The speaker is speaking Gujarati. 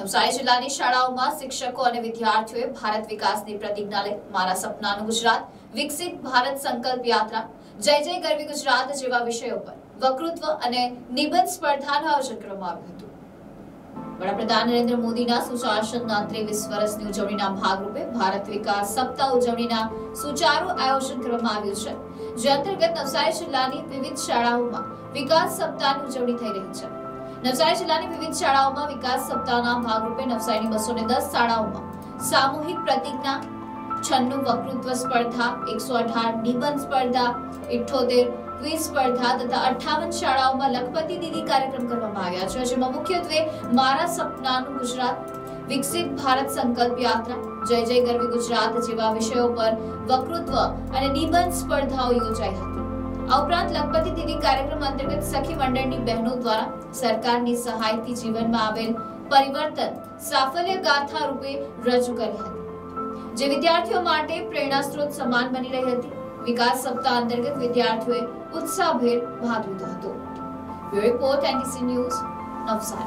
નવસારી જિલ્લાની શાળાઓમાં શિક્ષકો અને વિદ્યાર્થીઓએ ભારત વિકાસની પ્રતિજ્ઞા લે મારા સપનાનું ગુજરાત, વિકસિત ભારત સંકલ્પ યાત્રા, જય જય ગરવી ગુજરાત જેવા વિષયો પર વક્તૃત્વ અને નિબંધ સ્પર્ધાનું આયોજન કરવામાં આવ્યું હતું. વડાપ્રધાન નરેન્દ્ર મોદીના સુશાસનના ત્રેવીસ વર્ષની ઉજવણીના ભાગરૂપે ભારત વિકાસ સપ્તાહ ઉજવણીના સુચારુ આયોજન કરવામાં આવ્યું છે. જે અંતર્ગત નવસારી જિલ્લાની વિવિધ શાળાઓમાં વિકાસ સપ્તાહની ઉજવણી થઈ રહી છે. નવસારી જિલ્લાની વિવિધ શાળાઓમાં વિકાસ સપ્તાહના ભાગરૂપે નવસારીની બસો ને દસ શાળાઓમાં સામૂહિક પ્રતિજ્ઞા, છન્નું વક્તૃત્વ સ્પર્ધા, એકસો અઢાર નિબંધ સ્પર્ધા, ઇઠ્ઠોતેર ક્વિઝ સ્પર્ધા તથા અઠ્ઠાવન શાળાઓમાં લખપતિ દીદી કાર્યક્રમ કરવામાં આવ્યા છે. જેમાં મુખ્યત્વે મારા સપનાનું ગુજરાત, વિકસિત ભારત સંકલ્પ યાત્રા, જય જય ગરવી ગુજરાત જેવા વિષયો પર વક્તૃત્વ અને નિબંધ સ્પર્ધાઓ યોજાઈ હતી. આ ઉપરાંત લખપતિ કાર્યક્રમ અંતર્ગત સખી મંડળની બહેનો દ્વારા સરકારની પરિવર્તન સાફલ્ય ગાથા રૂપે રજૂ કરી હતી, જે વિદ્યાર્થીઓ માટે પ્રેરણા સ્ત્રોત સમાન બની રહી હતી. વિકાસ સપ્તાહ અંતર્ગત વિદ્યાર્થીઓએ ઉત્સાહભેર ભાગ લીધો હતો. Report news, Navsari.